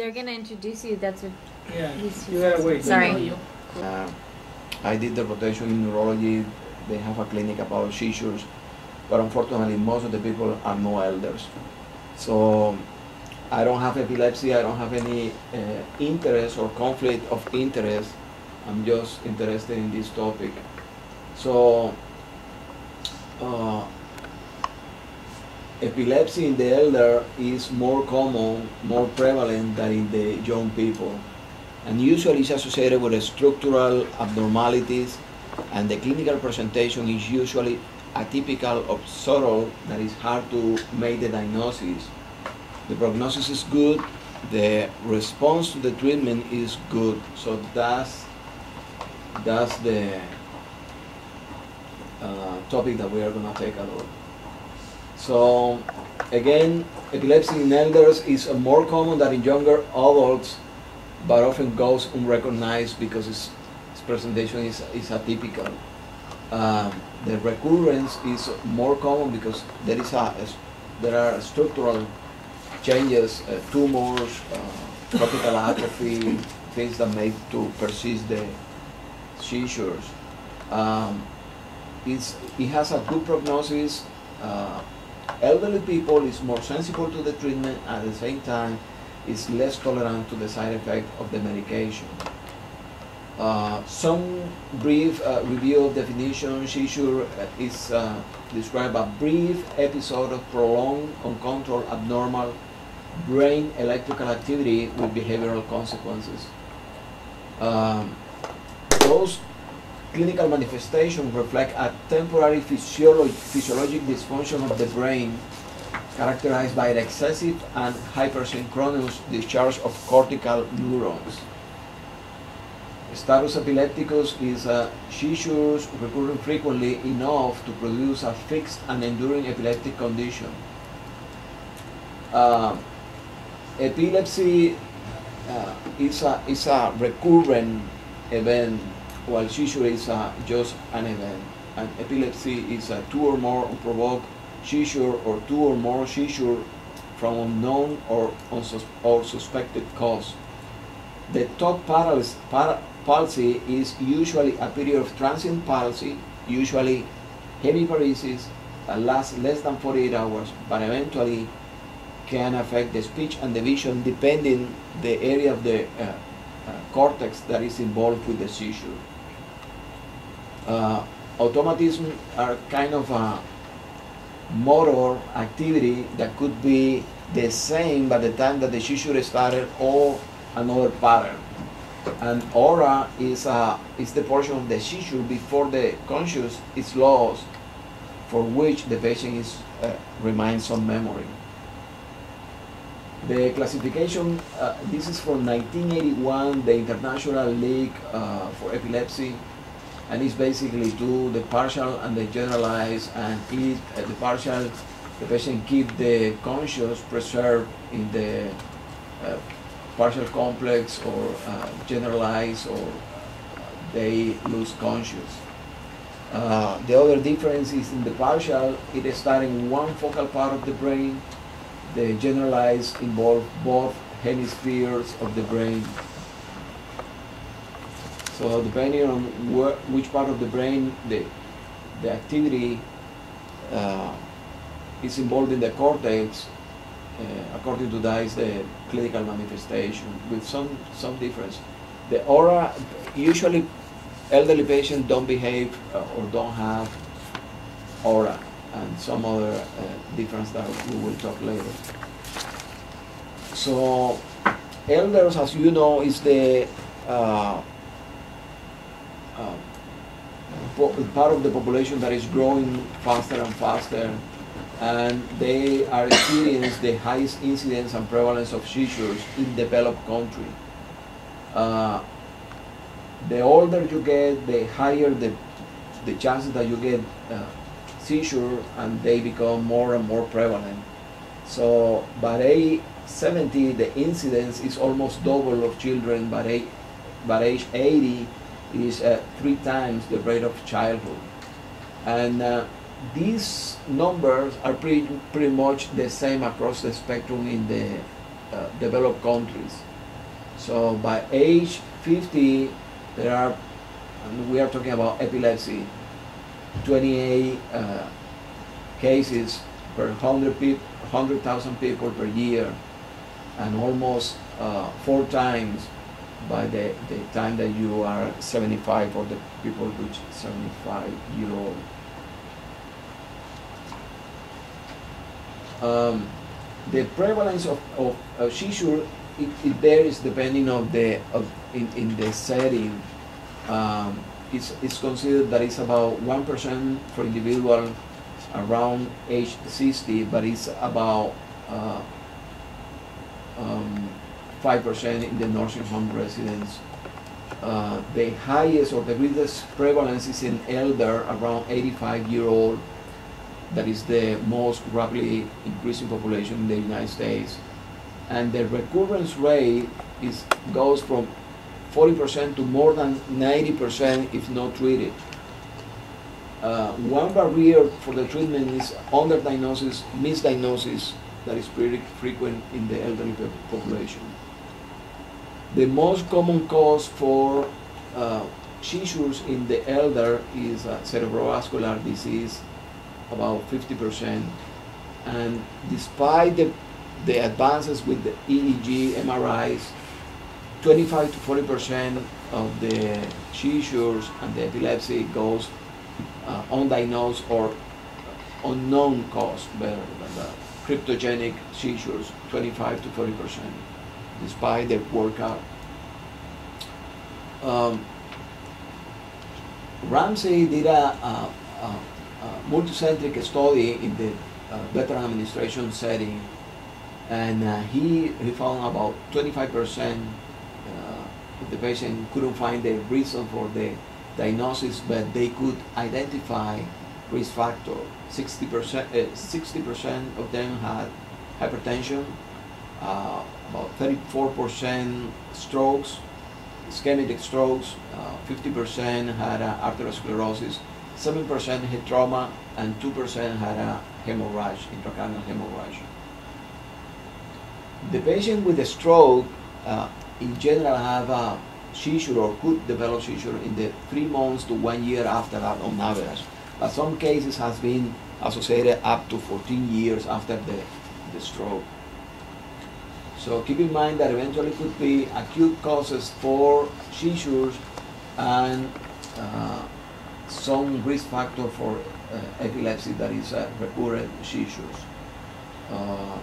They're gonna introduce you. That's what. Yeah. He's- You gotta wait. Sorry. Uh, I did the rotation in neurology. They have a clinic about seizures, but unfortunately, most of the people are no elders. So I don't have epilepsy. I don't have any uh, interest or conflict of interest. I'm just interested in this topic. So uh, epilepsy in the elder is more common, more prevalent than in the young people and usually is associated with structural abnormalities and the clinical presentation is usually atypical or subtle that is hard to make the diagnosis. The prognosis is good, the response to the treatment is good. So that's that's the uh, topic that we are going to take a look. So again, epilepsy in elders is more common than in younger adults but often goes unrecognized because its, its presentation is, is atypical. Um, the recurrence is more common because there is a, a there are structural changes, uh, tumors, uh, cortical atrophy, things that make to persist the seizures. Um, it has a good prognosis. Uh, elderly people is more sensible to the treatment at the same time is less tolerant to the side effect of the medication. Uh, some brief uh, review of definition, seizure uh, is uh, described a brief episode of prolonged, uncontrolled, abnormal brain electrical activity with behavioral consequences. Um, those clinical manifestations reflect a temporary physiolo physiologic dysfunction of the brain characterized by an excessive and hypersynchronous discharge of cortical neurons. Status epilepticus is uh, seizures recurring frequently enough to produce a fixed and enduring epileptic condition. Uh, epilepsy uh, is, a, is a recurrent event, while seizure is uh, just an event. And epilepsy is a two or more unprovoked seizure or two or more seizure from unknown or, unsus or suspected cause. The Todd paralysis, para palsy is usually a period of transient palsy, usually hemiparesis that lasts less than 48 hours, but eventually can affect the speech and the vision depending the area of the uh, uh, cortex that is involved with the seizure. Uh, automatism are kind of a motor activity that could be the same by the time that the seizure started or another pattern. And aura is, uh, is the portion of the seizure before the conscious is lost for which the patient is, uh, remains some memory. The classification, uh, this is from 1981, the International League uh, for Epilepsy, and it's basically to the partial and the generalized, and it, uh, the partial, the patient keep the conscious preserved in the uh, partial complex or uh, generalized, or they lose conscious. Uh, the other difference is in the partial, it is starting one focal part of the brain, the generalized involve both hemispheres of the brain. So depending on which part of the brain the, the activity uh, is involved in the cortex, uh, according to that is the clinical manifestation with some, some difference. The aura, usually elderly patients don't behave uh, or don't have aura and some other uh, difference that we will talk later. So, elders, as you know, is the uh, uh, part of the population that is growing faster and faster, and they are experiencing the highest incidence and prevalence of seizures in developed country. Uh, the older you get, the higher the the chances that you get uh, seizure and they become more and more prevalent. So by age 70, the incidence is almost double of children, but age, by age 80 is three times the rate of childhood. And uh, these numbers are pretty, pretty much the same across the spectrum in the uh, developed countries. So by age 50, there are, and we are talking about epilepsy, 28 uh, cases per 100 peop 100,000 people per year, and almost uh, four times by the, the time that you are 75 or the people reach 75 year old. Um, the prevalence of, of, of seizure it, it varies depending on the of in, in the setting. Um, it's, it's considered that it's about one percent for individual around age 60, but it's about uh, um, 5% in the nursing home residents. Uh, the highest or the greatest prevalence is in elder, around 85 year old. That is the most rapidly increasing population in the United States. And the recurrence rate is, goes from 40% to more than 90% if not treated. Uh, one barrier for the treatment is underdiagnosis, misdiagnosis that is pretty frequent in the elderly population. The most common cause for uh, seizures in the elder is uh, cerebrovascular disease, about 50%. And despite the, the advances with the EEG, MRIs, 25 to 40% of the seizures and the epilepsy goes uh, undiagnosed or unknown cause, better than that. Cryptogenic seizures, 25 to 40 percent, despite the workout. Um, Ramsay did a, a, a, a multicentric study in the uh, veteran administration setting, and uh, he, he found about 25 percent uh, of the patient couldn't find the reason for the diagnosis, but they could identify risk factor. 60%, uh, 60% of them had hypertension, uh, about 34% strokes, ischemic strokes, 50% uh, had arteriosclerosis, 7% had trauma, and 2% had a hemorrhage, intracranial hemorrhage. The patient with a stroke uh, in general have a seizure or could develop seizure in the three months to one year after that on average. But some cases has been associated up to 14 years after the, the stroke. So keep in mind that eventually could be acute causes for seizures and uh, some risk factor for uh, epilepsy that is uh, recurrent seizures. Uh,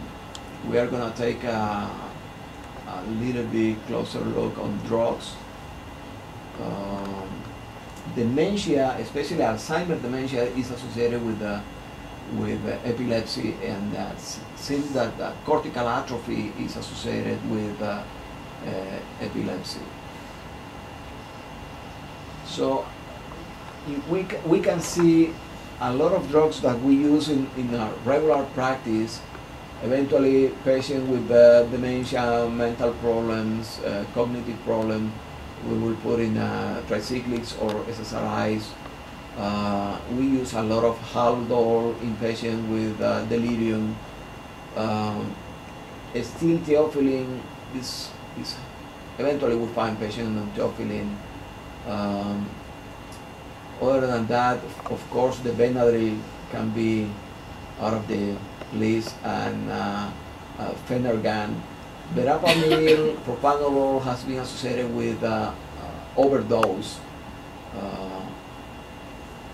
we are going to take a, a little bit closer look on drugs. Um, dementia, especially Alzheimer's dementia, is associated with uh, with uh, epilepsy, and uh, seems that uh, cortical atrophy is associated with uh, uh, epilepsy. So we, we can see a lot of drugs that we use in, in our regular practice eventually patients with uh, dementia, mental problems, uh, cognitive problems, we will put in tricyclics or SSRIs. Uh, we use a lot of Haldol in patients with uh, delirium. Um, still theophylline is, is eventually we find patients on theophylline. Um, other than that, of course, the Benadryl can be out of the list and uh, uh, Phenergan. Verapamil, propranolol has been associated with uh, overdose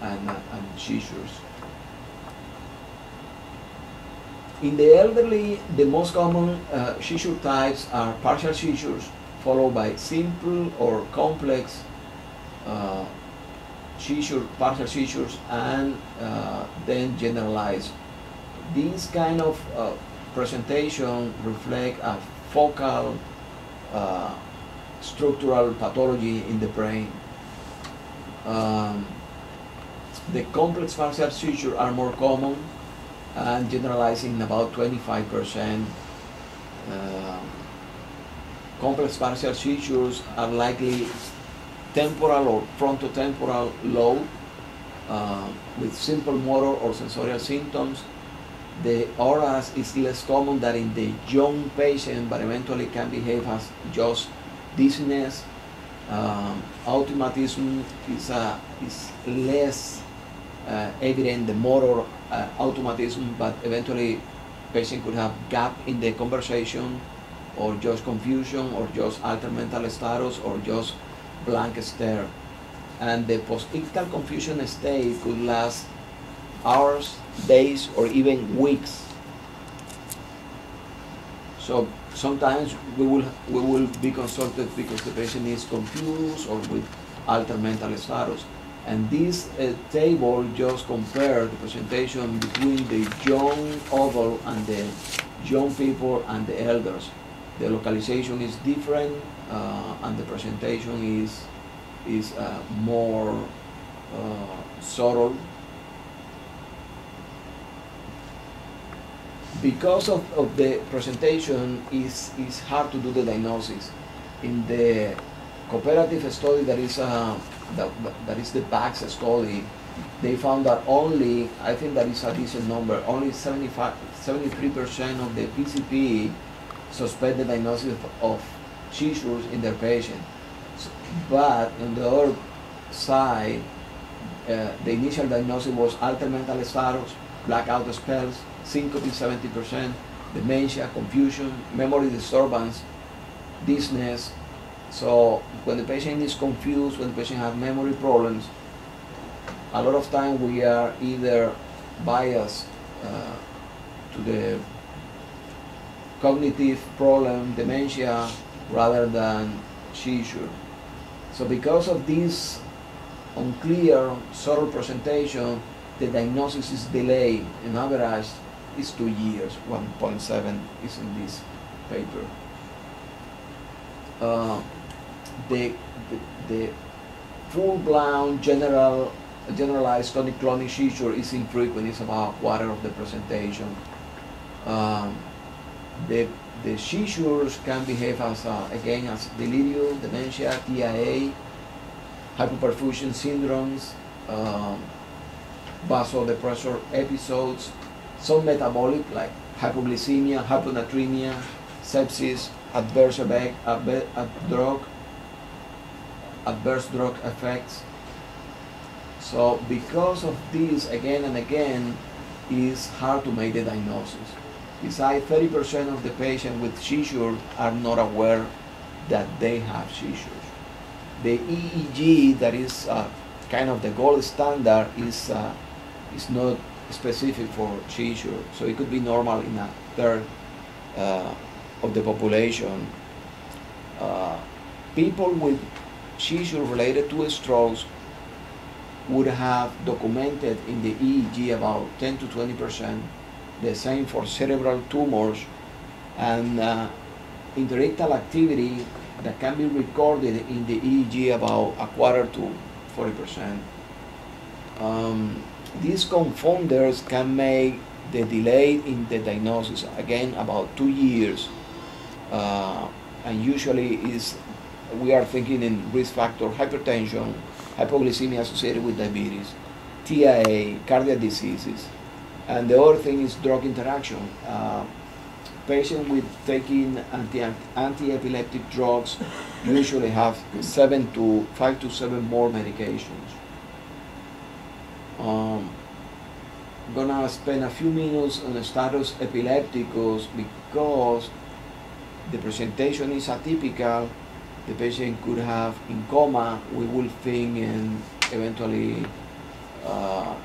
and, uh, and seizures. In the elderly, the most common seizure types are partial seizures, followed by simple or complex seizure, partial seizures, and then generalized These kind of uh, presentation reflect a focal uh, structural pathology in the brain. Um, the complex partial seizures are more common and generalizing about 25%. Uh, complex partial seizures are likely temporal or frontotemporal lobe uh, with simple motor or sensorial symptoms. The auras is less common than in the young patient, but eventually can behave as just dizziness. Um, automatism is, uh, is less evident, the motor uh, automatism, but eventually patient could have gap in the conversation or just confusion or just altered mental status or just blank stare. And the post-ictal confusion state could last hours, days, or even weeks. So sometimes we will, we will be consulted because the patient is confused or with altered mental status. And this uh, table just compare the presentation between the young adult and the young people and the elders. The localization is different uh, and the presentation is, is uh, more uh, subtle. Because of, of the presentation, is is hard to do the diagnosis. In the cooperative study that is uh, that, that is the PACS study, they found that only, I think that is a decent number, only 75, 73% of the PCP suspect the diagnosis of, seizures in their patient. But on the other side, uh, the initial diagnosis was altered mental status, blackout spells, syncope 70%, dementia, confusion, memory disturbance, dizziness, so when the patient is confused, when the patient has memory problems, a lot of time we are either biased uh, to the cognitive problem, dementia, rather than seizure. So because of this unclear, subtle presentation, the diagnosis is delayed. In average, is two years. 1.7 is in this paper. Uh, the, the, the full-blown general generalized tonic-clonic seizure is infrequent. It's about a quarter of the presentation. Um, the, the seizures can behave as uh, again as delirium, dementia, TIA, hypoperfusion syndromes, um, vasodepressor episodes, some metabolic like hypoglycemia, hyponatremia, sepsis, adverse effect, adver- ad- drug, adverse drug effects. So because of this, again and again, it's hard to make the diagnosis. Besides, 30% of the patients with seizures are not aware that they have seizures. The EEG, that is uh, kind of the gold standard, is, uh, is not specific for seizure. So it could be normal in a third uh, of the population. Uh, people with seizure related to strokes would have documented in the EEG about 10 to 20 percent. The same for cerebral tumors and uh, interictal activity that can be recorded in the EEG about a quarter to 40 percent. Um, these confounders can make the delay in the diagnosis again about two years, uh, and usually is we are thinking in risk factor hypertension, hypoglycemia associated with diabetes, TIA, cardiac diseases, and the other thing is drug interaction. Uh, patients with taking anti anti-epileptic drugs usually have seven to five to seven more medications. Um, I'm gonna spend a few minutes on the status epilepticus because the presentation is atypical. The patient could have in coma, we will think, and eventually uh,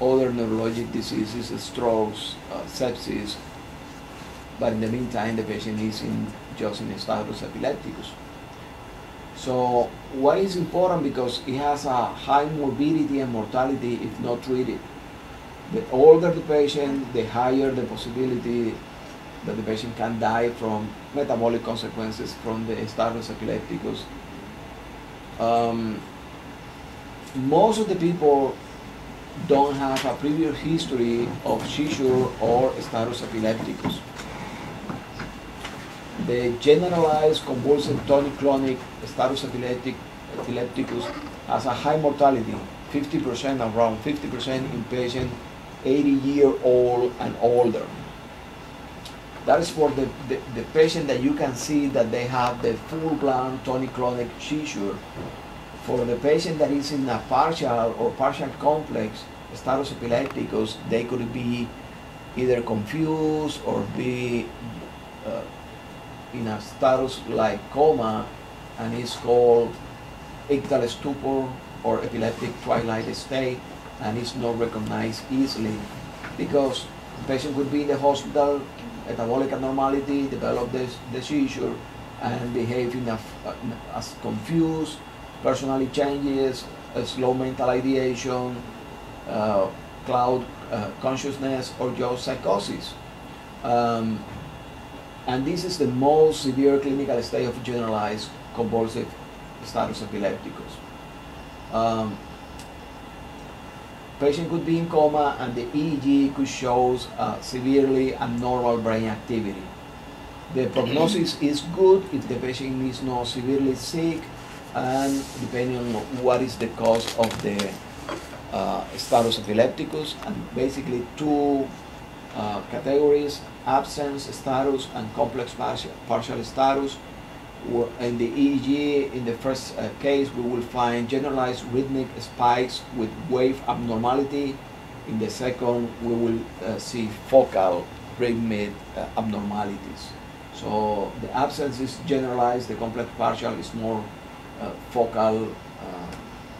other neurologic diseases, strokes, uh, sepsis. But in the meantime, the patient is in just in status epilepticus. So why is important? Because it has a high morbidity and mortality if not treated. The older the patient, the higher the possibility that the patient can die from metabolic consequences from the status epilepticus. Um, most of the people don't have a previous history of seizure or status epilepticus. The generalized convulsive tonic-clonic status epileptic, epilepticus has a high mortality, 50%, around 50% in patients 80 year old and older. That is for the, the, the patient that you can see that they have the full-blown tonic-clonic seizure. For the patient that is in a partial or partial complex status epilepticus, they could be either confused or be uh, in a status like coma and it's called ictal stupor or epileptic twilight state and it's not recognized easily because the patient would be in the hospital, metabolic abnormality, develop this, the seizure and behave in a, as confused, personality changes, slow mental ideation, uh, cloud uh, consciousness or just psychosis. Um, and this is the most severe clinical state of generalized convulsive status epilepticus. Um, patient could be in coma and the EEG could show uh, severely abnormal brain activity. The prognosis is good if the patient is not severely sick and depending on what is the cause of the uh, status epilepticus and basically two uh, categories, absence status and complex partial, partial status. In the EEG, in the first uh, case, we will find generalized rhythmic spikes with wave abnormality. In the second, we will uh, see focal rhythmic uh, abnormalities. So the absence is generalized, the complex partial is more uh, focal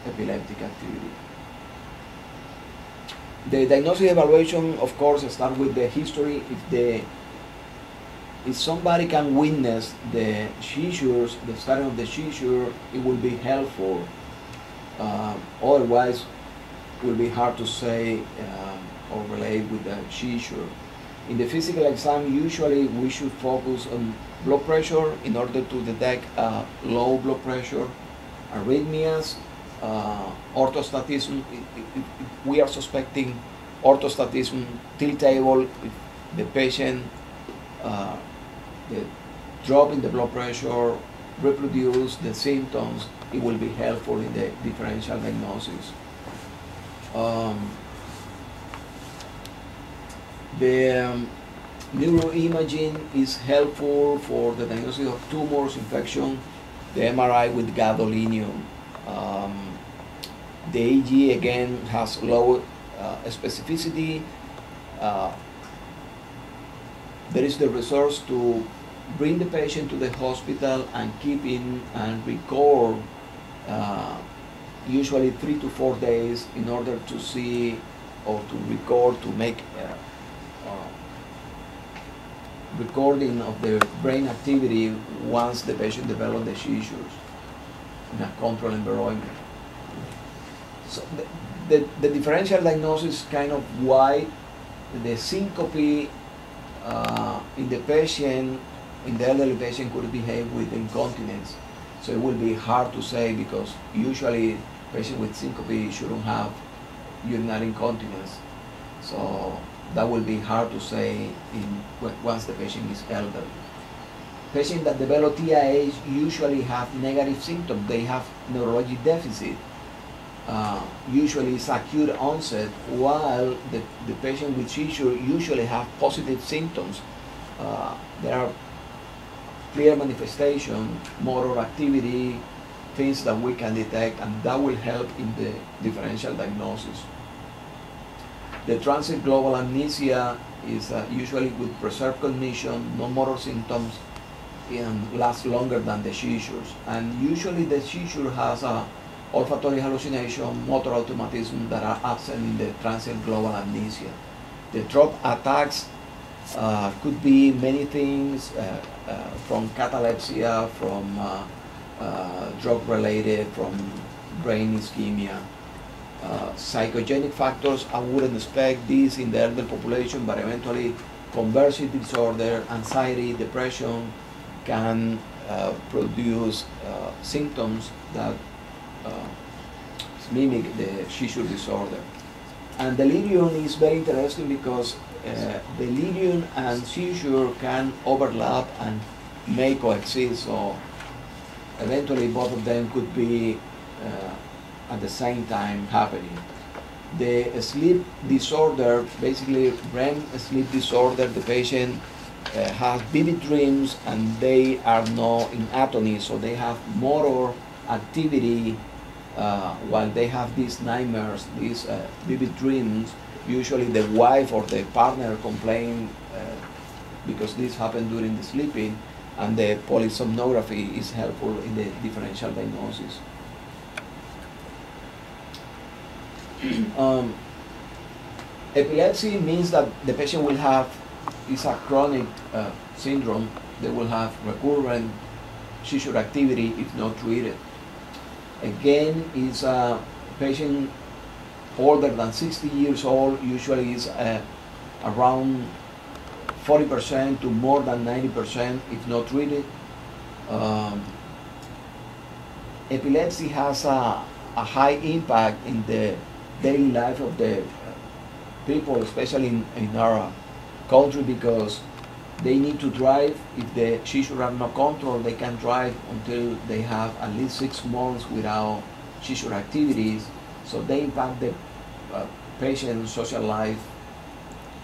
epileptic activity. The diagnosis evaluation, of course, start with the history. If the if somebody can witness the seizures, the starting of the seizure, it will be helpful. Uh, otherwise, it will be hard to say um, or relate with the seizure. In the physical exam, usually we should focus on blood pressure in order to detect uh, low blood pressure, arrhythmias, uh, orthostatism, if, we are suspecting orthostatism tilt table, if the patient, uh, the drop in the blood pressure reproduce the symptoms, it will be helpful in the differential diagnosis. Um, the um, neuroimaging is helpful for the diagnosis of tumors, infection, the MRI with gadolinium. Um, the EEG again has low uh, specificity. Uh, there is the resource to bring the patient to the hospital and keep in and record uh, usually three to four days in order to see or to record to make uh, uh, recording of the brain activity once the patient develops the seizures in a controlled environment. So the, the, the differential diagnosis is kind of why The syncope uh, in the patient, in the elderly patient, could behave with incontinence. So it will be hard to say because usually patients with syncope shouldn't have urinary incontinence. So that will be hard to say in, once the patient is elderly. Patients that develop TIA usually have negative symptoms. They have neurologic deficit uh, usually it's acute onset, while the, the patient with seizure usually have positive symptoms. Uh, there are clear manifestation, motor activity, things that we can detect, and that will help in the differential diagnosis. The transient global amnesia is uh, usually with preserved cognition, no motor symptoms, and lasts longer than the seizures. And usually the seizure has a olfactory hallucination, motor automatism that are absent in the transient global amnesia. The drop attacks uh, could be many things, uh, uh, from catalepsy, from uh, uh, drug related, from brain ischemia. Uh, psychogenic factors, I wouldn't expect this in the elder population, but eventually conversive disorder, anxiety, depression can produce symptoms that uh, mimic the seizure disorder. And delirium is very interesting because uh, delirium and seizure can overlap and may coexist. So eventually both of them could be uh, at the same time happening. The sleep disorder, basically REM sleep disorder, the patient uh, has vivid dreams and they are not in atony, so they have motor activity uh, while they have these nightmares, these uh, vivid dreams. Usually the wife or the partner complain uh, because this happened during the sleeping and the polysomnography is helpful in the differential diagnosis. um, epilepsy means that the patient will have is a chronic uh, syndrome. They will have recurrent seizure activity if not treated. Again, is a patient older than 60 years old, usually is uh, around 40% to more than 90% if not treated. Um, epilepsy has a, a high impact in the daily life of the people, especially in, in our country, because they need to drive. If the seizures are not controlled, they can drive until they have at least six months without seizure activities. So they impact the uh, patient's social life,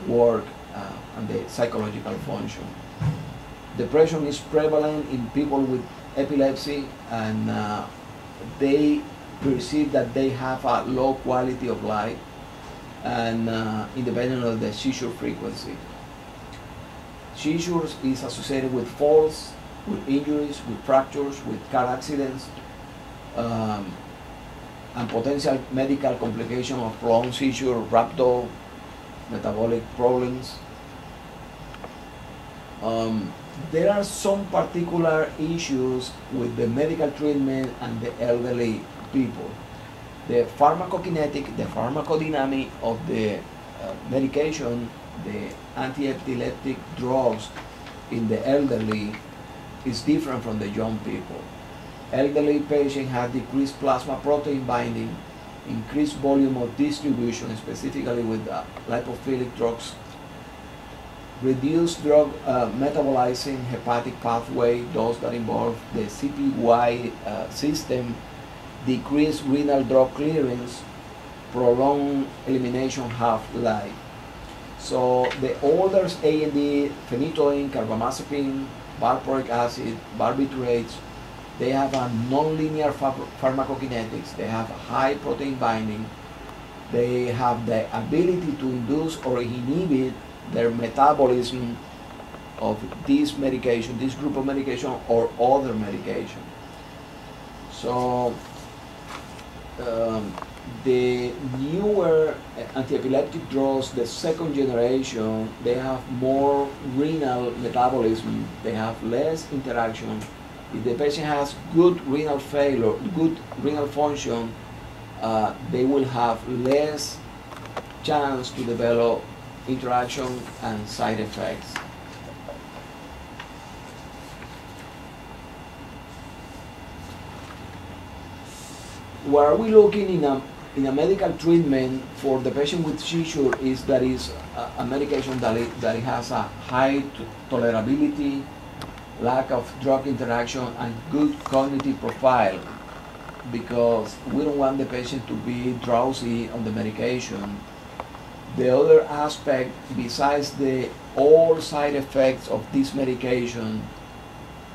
work, uh, and the psychological function. Depression is prevalent in people with epilepsy, and uh, they perceive that they have a low quality of life and uh, independent of the seizure frequency. Seizures is associated with falls, with injuries, with fractures, with car accidents, um, and potential medical complication of prolonged seizure, rhabdo, metabolic problems. Um, there are some particular issues with the medical treatment and the elderly people. The pharmacokinetic, the pharmacodynamic of the uh, medication, the anti-epileptic drugs in the elderly is different from the young people. Elderly patients have decreased plasma protein binding, increased volume of distribution, specifically with uh, lipophilic drugs, reduced drug uh, metabolizing hepatic pathway, those that involve the CYP uh, system, decreased renal drug clearance, prolonged elimination half-life. So the older AED, phenytoin, carbamazepine, valproic acid, barbiturates, they have a nonlinear pharmacokinetics. They have high protein binding. They have the ability to induce or inhibit their metabolism of this medication, this group of medication, or other medication. So um, the newer anti-epileptic drugs, the second generation, they have more renal metabolism. They have less interaction if the patient has good renal failure, good renal function, uh, they will have less chance to develop interaction and side effects. What are we looking in a in a medical treatment for the patient with seizure is that is a, a medication that it, that it has a high tolerability, lack of drug interaction and good cognitive profile because we don't want the patient to be drowsy on the medication. The other aspect, besides the all side effects of this medication,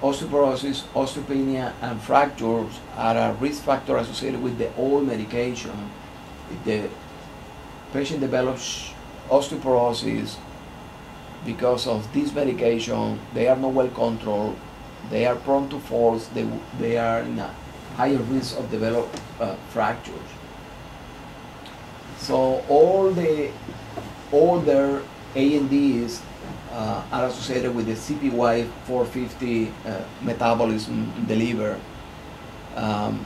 osteoporosis, osteopenia, and fractures are a risk factor associated with the old medication. If the patient develops osteoporosis, because of this medication, they are not well controlled, they are prone to falls, they, they are in a higher risk of develop uh, fractures. So all the older AEDs uh, are associated with the CYP 450 uh, metabolism in the liver. Um,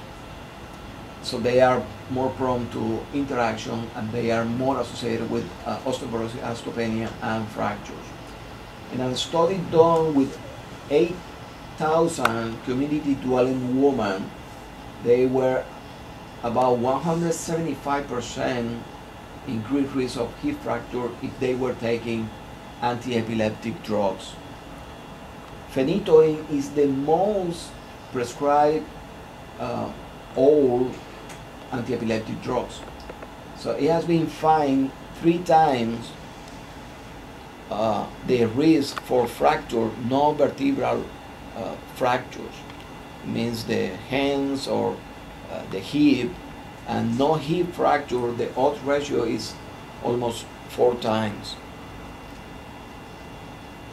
so they are more prone to interaction and they are more associated with uh, osteoporosis, osteopenia, and fractures. In a study done with 8,000 community dwelling women, they were about 175% increased risk of hip fracture if they were taking anti-epileptic drugs. Phenytoin is the most prescribed uh, anti-epileptic drugs. So it has been found three times uh, the risk for fracture, non-vertebral uh, fractures, means the hands or uh, the hip, and no hip fracture, the odds ratio is almost four times.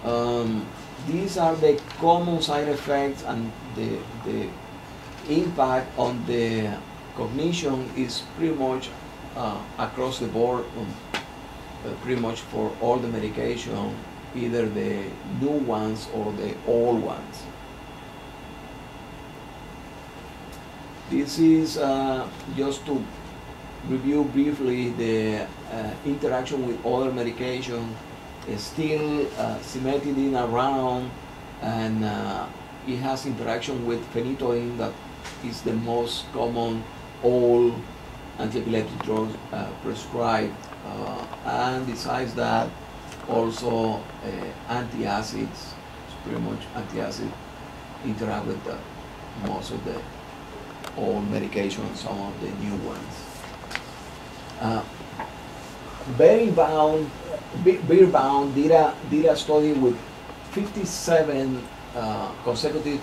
Um, these are the common side effects and the, the impact on the cognition is pretty much uh, across the board pretty much for all the medication, either the new ones or the old ones. This is uh, just to review briefly the uh, interaction with other medication. It's still uh, cimetidine around and uh, it has interaction with phenytoin that is the most common old antiepileptic drug uh, prescribed. Uh, and besides that, also uh, antacids, pretty much antacid interact with the, most of the old medications, some of the new ones. Uh, Birnbaum, Birnbaum did a, did a study with 57 uh, consecutive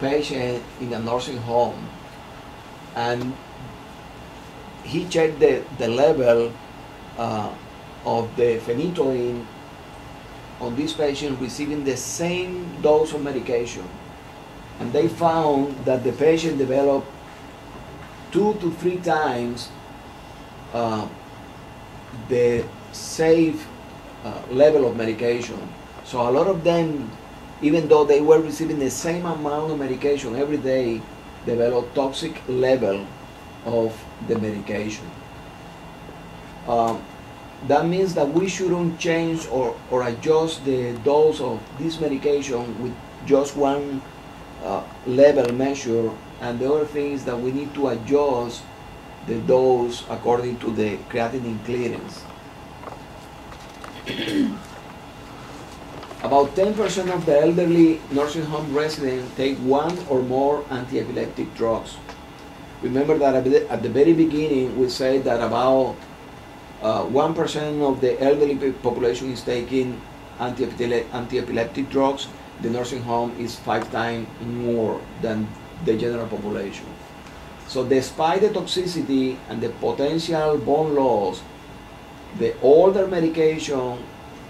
patients in a nursing home and he checked the, the level uh, of the phenytoin on this patient receiving the same dose of medication. And they found that the patient developed two to three times uh, the safe uh, level of medication. So a lot of them, even though they were receiving the same amount of medication every day, developed toxic level of the medication. Um, that means that we shouldn't change or, or adjust the dose of this medication with just one uh, level measure. And the other thing is that we need to adjust the dose according to the creatinine clearance. About 10% of the elderly nursing home residents take one or more anti-epileptic drugs. Remember that at the, at the very beginning we said that about uh, 1% of the elderly population is taking anti-epileptic drugs. The nursing home is five times more than the general population. So despite the toxicity and the potential bone loss, the older medication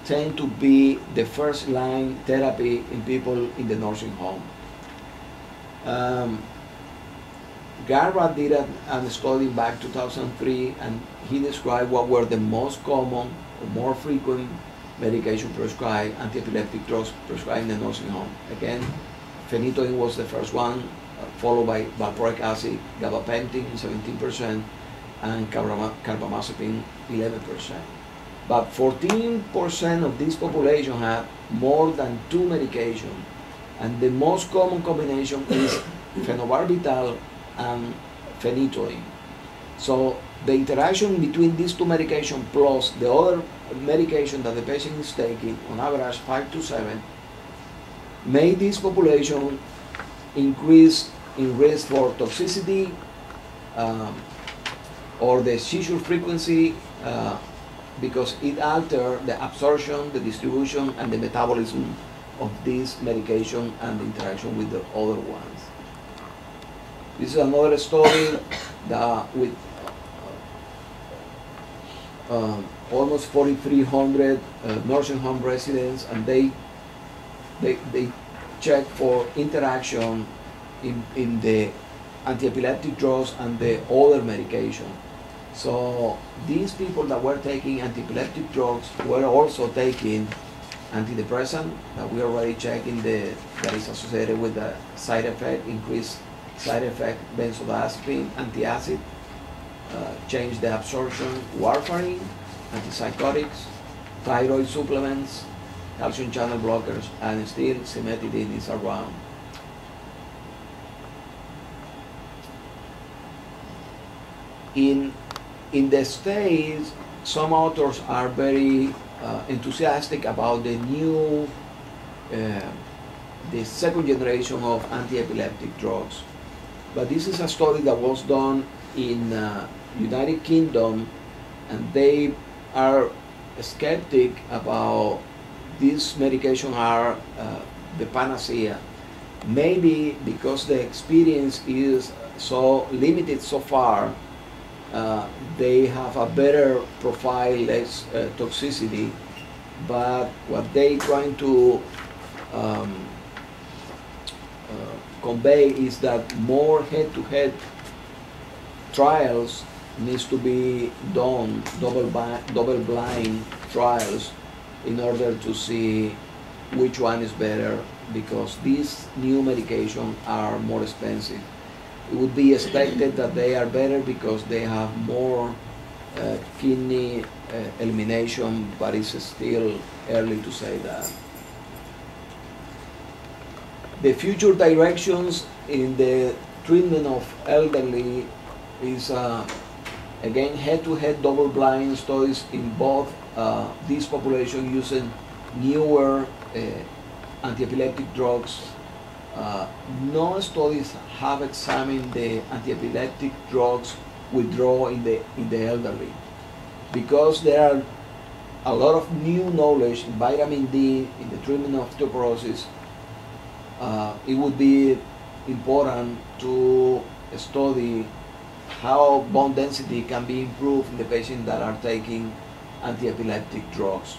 tend to be the first line therapy in people in the nursing home. Um, Garrard did a, a study back 2003 and he described what were the most common or more frequent medication prescribed, anti-epileptic drugs prescribed in the nursing home. Again, phenytoin was the first one, uh, followed by valproic acid, gabapentin 17%, and carbamazepine 11%. But 14% of this population have more than two medications, and the most common combination is phenobarbital and phenytoin. So the interaction between these two medications plus the other medication that the patient is taking, on average five to seven, made this population increase in risk for toxicity um, or the seizure frequency uh, because it alters the absorption, the distribution, and the metabolism of this medication and the interaction with the other ones. This is another story that with uh, almost 4,300 uh, nursing home residents, and they they they check for interaction in in the anti-epileptic drugs and the other medication. So these people that were taking anti-epileptic drugs were also taking antidepressant that we already checked in the that is associated with the side effect, increased side effect, benzodiazepine, antacid, uh, change the absorption, warfarin, antipsychotics, thyroid supplements, calcium channel blockers, and still cimetidine is around. In, in the States, some authors are very uh, enthusiastic about the new, uh, the second generation of anti-epileptic drugs. But this is a study that was done in uh, United Kingdom, and they are skeptic about these medication are uh, the panacea. Maybe because the experience is so limited so far, uh, they have a better profile, less uh, toxicity. But what they trying to um, convey is that more head-to-head trials needs to be done, double, double blind trials, in order to see which one is better because these new medications are more expensive. It would be expected that they are better because they have more uh, kidney uh, elimination, but it's still early to say that. The future directions in the treatment of elderly is uh, again head-to-head double-blind studies in both uh, this population using newer uh, anti-epileptic drugs. Uh, no studies have examined the anti-epileptic drugs withdrawal in the in the elderly because there are a lot of new knowledge in vitamin D in the treatment of osteoporosis. Uh, it would be important to study how bone density can be improved in the patients that are taking anti-epileptic drugs.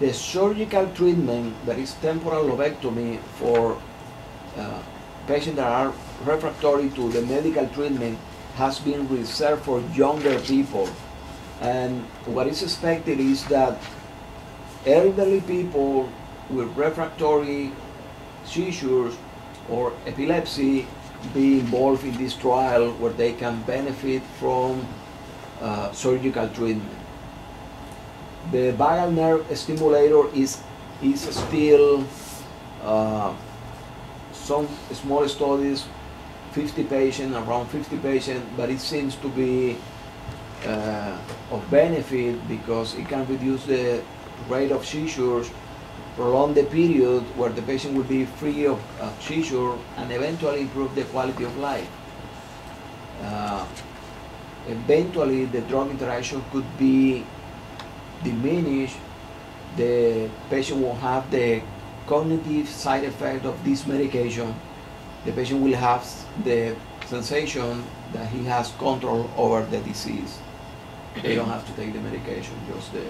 The surgical treatment that is temporal lobectomy for uh, patients that are refractory to the medical treatment has been reserved for younger people. And what is expected is that elderly people with refractory seizures or epilepsy be involved in this trial where they can benefit from uh, surgical treatment. The vagal nerve stimulator is, is still uh, some small studies, 50 patients, around 50 patients, but it seems to be uh, of benefit because it can reduce the rate of seizures, prolong the period where the patient will be free of seizure, and eventually improve the quality of life. Uh, eventually, the drug interaction could be diminished. The patient will have the cognitive side effect of this medication. The patient will have the sensation that he has control over the disease. They don't have to take the medication, just the.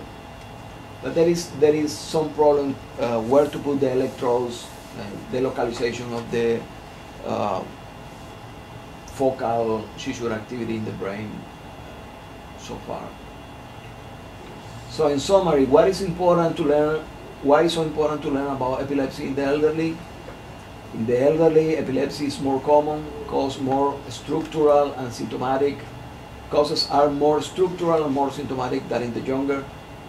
But there is there is some problem uh, where to put the electrodes, the localization of the uh, focal seizure activity in the brain so far. So in summary, what is important to learn? Why is so important to learn about epilepsy in the elderly? In the elderly, epilepsy is more common, cause more structural and symptomatic. Causes are more structural and more symptomatic than in the younger.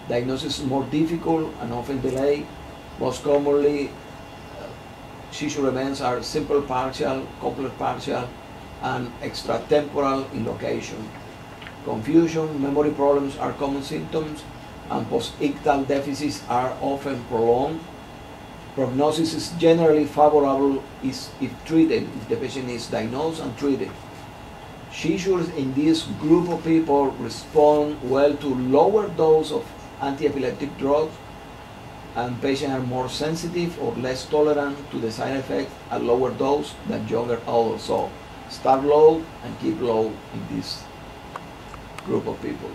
Diagnosis is more difficult and often delayed. Most commonly, uh, seizure events are simple partial, complex partial, and extratemporal in location. Confusion, memory problems are common symptoms, and post-ictal deficits are often prolonged. Prognosis is generally favorable is if treated, if the patient is diagnosed and treated. Seizures in this group of people respond well to lower dose of anti-epileptic drugs, and patients are more sensitive or less tolerant to the side effects at lower dose than younger adults. So start low and keep low in this group of people.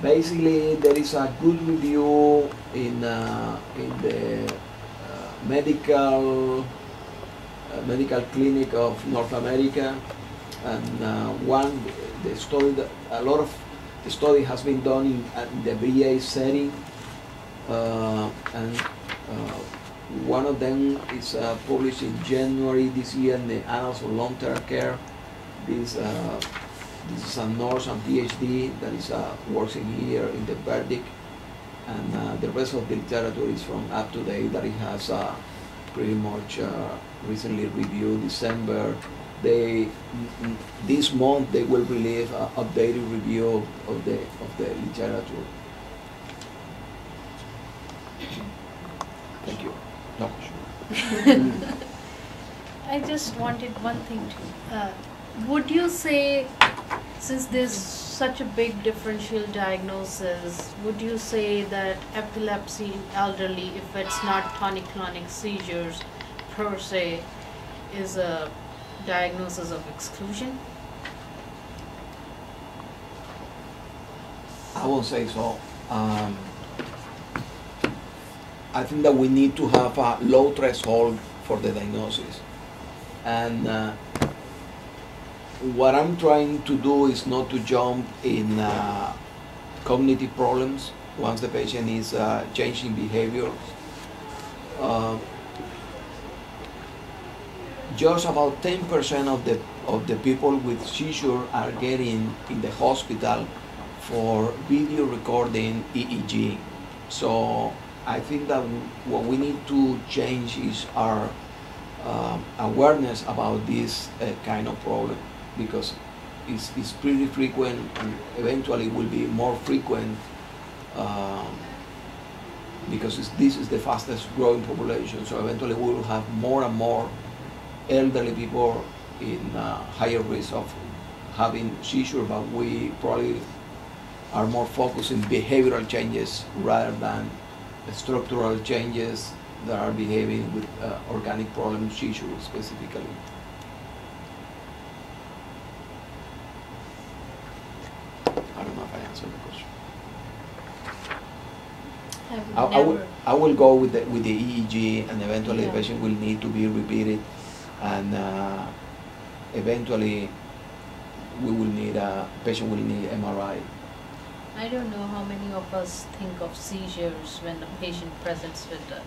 Basically, there is a good review in, uh, in the uh, medical uh, medical clinic of North America, and uh, one the study that a lot of study has been done in, uh, the VA setting, uh, and uh, one of them is uh, published in January this year in the Annals of Long-Term Care. This this is a nurse and PhD that is working here in the verdict, and the rest of the literature is from up to date that it has pretty much recently reviewed December. They this month they will release an updated review of the of the literature. Thank you. No. I just wanted one thing to. Uh, would you say, since there's such a big differential diagnosis, would you say that epilepsy elderly, if it's not tonic-clonic seizures per se, is a diagnosis of exclusion? I won't say so. Um, I think that we need to have a low threshold for the diagnosis. And uh, what I'm trying to do is not to jump in uh, cognitive problems once the patient is uh, changing behavior. Uh, just about 10% of the of the people with seizure are getting in the hospital for video recording EEG. So I think that what we need to change is our um, awareness about this uh, kind of problem because it's, it's pretty frequent and eventually will be more frequent um, because this is the fastest growing population. So eventually we will have more and more elderly people in uh, higher risk of having seizure, but we probably are more focused in behavioral changes rather than structural changes that are behaving with uh, organic problem seizure specifically. I don't know if I answered the question. I, I will. I will go with the, with the EEG and eventually Yeah. the patient will need to be repeated and uh, eventually we will need a patient will need MRI. I don't know how many of us think of seizures when the patient presents with uh,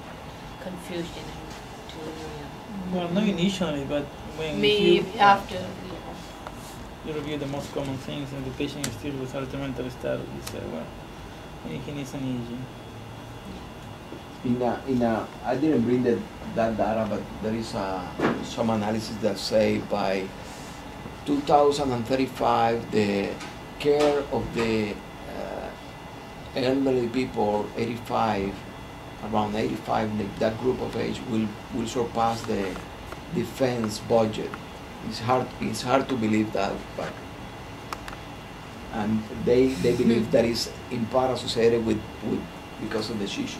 confusion and delirium. Well, not initially, but when Maybe you, after, you you review the most common things and the patient is still with altered mental status, you say, well, maybe he needs an EEG. In a, in a, I didn't bring the, that data, but there is a, some analysis that say by 2035 the care of the uh, elderly people, 85, around 85, that group of age will will surpass the defense budget. It's hard it's hard to believe that, but and they they believe that is in part associated with, with because of the issues.